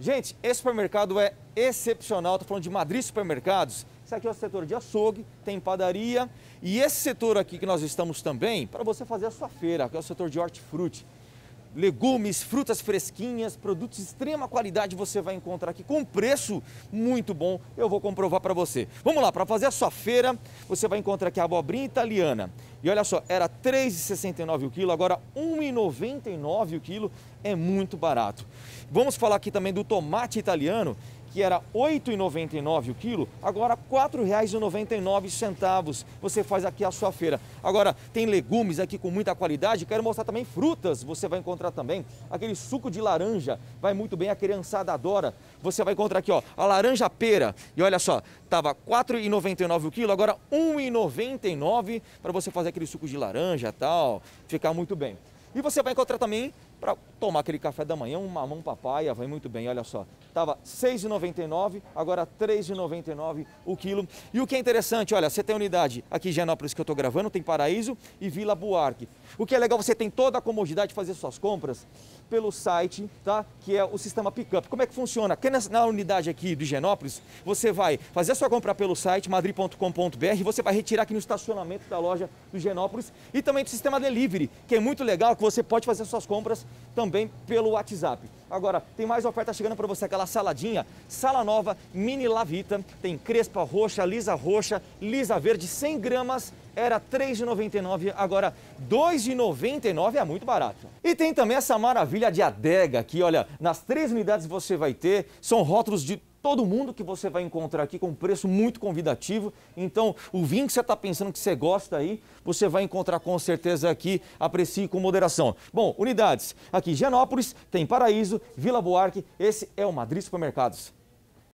Gente, esse supermercado é excepcional. Estou falando de Madrid Supermercados. Esse aqui é o setor de açougue, tem padaria. E esse setor aqui que nós estamos também, para você fazer a sua feira, que é o setor de hortifruti legumes, frutas fresquinhas, produtos de extrema qualidade você vai encontrar aqui com preço muito bom. Eu vou comprovar para você. Vamos lá, para fazer a sua feira, você vai encontrar aqui a abobrinha italiana. E olha só, era R$ 3,69 o quilo, agora R$ 1,99 o quilo, é muito barato. Vamos falar aqui também do tomate italiano, que era R$ 8,99 o quilo, agora R$ 4,99 você faz aqui a sua feira. Agora, tem legumes aqui com muita qualidade, quero mostrar também frutas, você vai encontrar também aquele suco de laranja, vai muito bem, a criançada adora. Você vai encontrar aqui, ó, a laranja pera, e olha só, tava R$ 4,99 o quilo, agora R$ 1,99 para você fazer aquele suco de laranja tal, ficar muito bem. E você vai encontrar também para tomar aquele café da manhã, um mamão papaya, vai muito bem, olha só. Estava R$ 6,99, agora R$ 3,99 o quilo. E o que é interessante, olha, você tem unidade aqui em Genópolis que eu estou gravando, tem Paraíso e Vila Buarque. O que é legal, você tem toda a comodidade de fazer suas compras pelo site, tá? Que é o sistema Pickup. Como é que funciona? Aqui na unidade aqui de Genópolis, você vai fazer a sua compra pelo site madri.com.br e você vai retirar aqui no estacionamento da loja do Genópolis e também do sistema Delivery, que é muito legal, que você pode fazer suas compras também pelo WhatsApp. Agora, tem mais oferta chegando para você, aquela saladinha, sala nova, mini lavita, tem crespa roxa, lisa roxa, lisa verde, 100 gramas, era R$ 3,99, agora R$ 2,99 é muito barato. E tem também essa maravilha de adega aqui, olha, nas três unidades você vai ter, são rótulos de todo mundo que você vai encontrar aqui com preço muito convidativo. Então, o vinho que você está pensando que você gosta aí, você vai encontrar com certeza aqui, aprecie com moderação. Bom, unidades, aqui Genópolis, tem Paraíso, Vila Buarque, esse é o Madrid Supermercados.